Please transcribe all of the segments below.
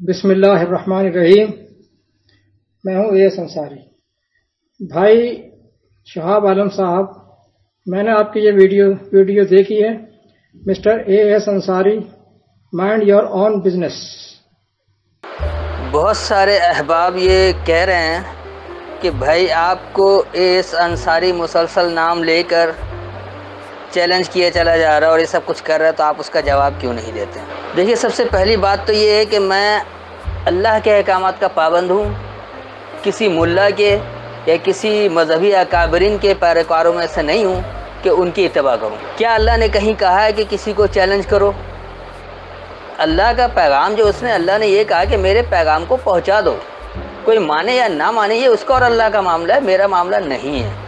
बिस्मिल्लाहिर्रहमानिर्रहीम। मैं हूँ एस अंसारी। भाई शहाब आलम साहब, मैंने आपकी ये वीडियो वीडियो देखी है। Mister A S Ansari, mind your own business. बहुत सारे अहबाब ये कह रहे हैं कि भाई आपको ए एस अंसारी मुसलसल नाम लेकर चैलेंज किया चला जा रहा है और ये सब कुछ कर रहा है तो आप उसका जवाब क्यों नहीं देते? देखिए, सबसे पहली बात तो ये है कि मैं अल्लाह के अहकाम का पाबंद हूँ। किसी मुल्ला के या किसी मजहबी अकाबरीन के पैरोकारों में से नहीं हूँ कि उनकी इतबा करूँ। क्या अल्लाह ने कहीं कहा है कि किसी को चैलेंज करो? अल्लाह का पैगाम जो उसने, अल्लाह ने ये कहा कि मेरे पैगाम को पहुँचा दो। कोई माने या ना माने, ये उसका और अल्लाह का मामला है, मेरा मामला नहीं है।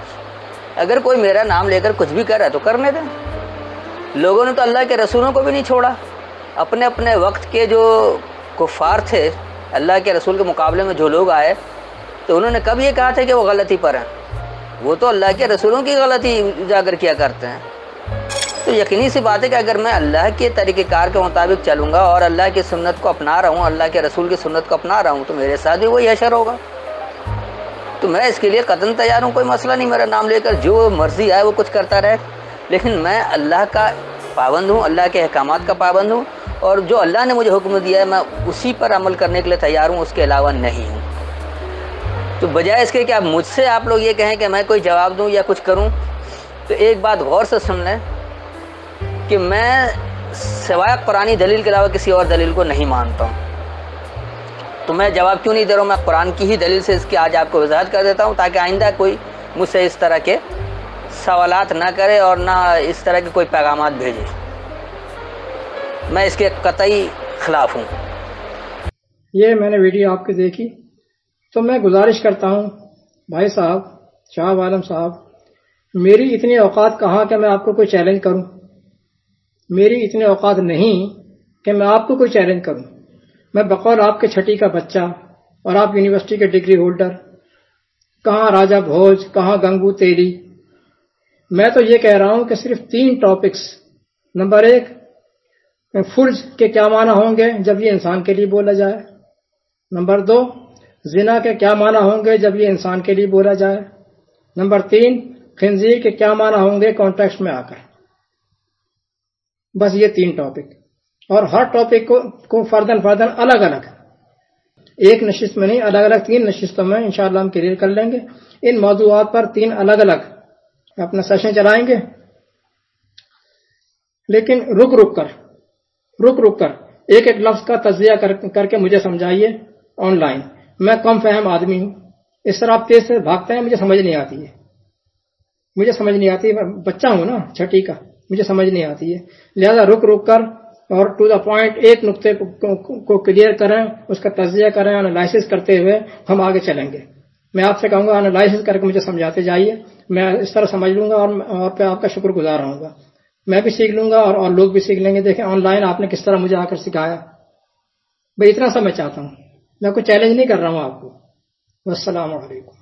अगर कोई मेरा नाम लेकर कुछ भी कर रहा है तो करने दें। लोगों ने तो अल्लाह के रसूलों को भी नहीं छोड़ा। अपने अपने वक्त के जो कुफ़ार थे, अल्लाह के रसूल के मुकाबले में जो लोग आए तो उन्होंने कब ये कहा था कि वो गलती पर हैं? वो तो अल्लाह के रसूलों की गलती उजागर किया करते हैं। तो यकीनी सी बात है कि अगर मैं अल्लाह के तरीक़ेकार के मुताबिक चलूँगा और अल्लाह की सुन्नत को अपना रहा हूँ, अल्लाह के रसूल की सुन्नत को अपना रहा हूँ तो मेरे साथ भी वही अशर होगा। मैं इसके लिए कदम तैयार हूँ, कोई मसला नहीं, मेरा नाम लेकर जो मर्ज़ी आए, वो कुछ करता रहे। लेकिन मैं अल्लाह का पाबंद हूँ, अल्लाह के अहकाम का पाबंद हूँ, और जो अल्लाह ने मुझे हुक्म दिया है, मैं उसी पर अमल करने के लिए तैयार हूँ, उसके अलावा नहीं हूँ। तो बजाय इसके कि आप मुझसे आप लोग ये कहें कि मैं कोई जवाब दूँ या कुछ करूँ तो एक बात गौर से सुन लें कि मैं सिवाय पुरानी दलील के अलावा किसी और दलील को नहीं मानता हूँ। तो मैं जवाब क्यों नहीं दे रहा हूँ? मैं कुरान की ही दलील से इसकी आज आपको वजाहत कर देता हूँ, ताकि आइंदा कोई मुझसे इस तरह के सवालत ना करे और ना इस तरह के कोई पैगाम भेजे। मैं इसके कतई खिलाफ हूँ। ये मैंने वीडियो आपकी देखी। तो मैं गुजारिश करता हूँ, भाई साहब, शाह आलम साहब, मेरी इतनी औकात कहाँ कि मैं आपको कोई चैलेंज करूँ? मेरी इतनी औकात नहीं कि मैं आपको कोई चैलेंज करूँ। मैं बकौल आपके छठी का बच्चा और आप यूनिवर्सिटी के डिग्री होल्डर। कहाँ राजा भोज, कहाँ गंगू तेरी? मैं तो ये कह रहा हूँ कि सिर्फ़ तीन टॉपिक्स नंबर एक फुर्ज के क्या माना होंगे जब ये इंसान के लिए बोला जाए? नंबर दो, जिना के क्या माना होंगे जब ये इंसान के लिए बोला जाए? नंबर तीन खिंजीर के क्या माना होंगे कॉन्टेक्स्ट में आकर? बस ये तीन टॉपिक और हर टॉपिक को, को फर्दन फर्दन अलग अलग एक नशिस्त में नहीं अलग अलग तीन नशिस्तों में इंशाला हम क्लियर कर लेंगे। इन मौजूद पर तीन अलग अलग अपना सेशन चलाएँगे। लेकिन रुक रुक कर रुक रुक कर एक एक लफ्ज का तजिया कर, करके मुझे समझाइए ऑनलाइन मैं कम फहम आदमी हूँ। इस तरह आप तेज से भागते हैं मुझे समझ नहीं आती है। मुझे समझ नहीं आती मैं बच्चा हूँ ना छठी का मुझे समझ नहीं आती है। लिहाजा रुक रुक कर और टू द पॉइंट एक नुक्ते को, को, को क्लियर करें उसका तजिया करें एनालिसिस करते हुए हम आगे चलेंगे। मैं आपसे कहूँगा एनालिसिस करके मुझे समझाते जाइए। मैं इस तरह समझ लूँगा और और पे आपका शुक्र गुजार रहूँगा। मैं भी सीख लूँगा और, और लोग भी सीख लेंगे। देखें ऑनलाइन आपने किस तरह मुझे आकर सिखाया। भाई इतना सा मैं चाहता हूँ। मैं कोई चैलेंज नहीं कर रहा हूँ आपको। वालेकुम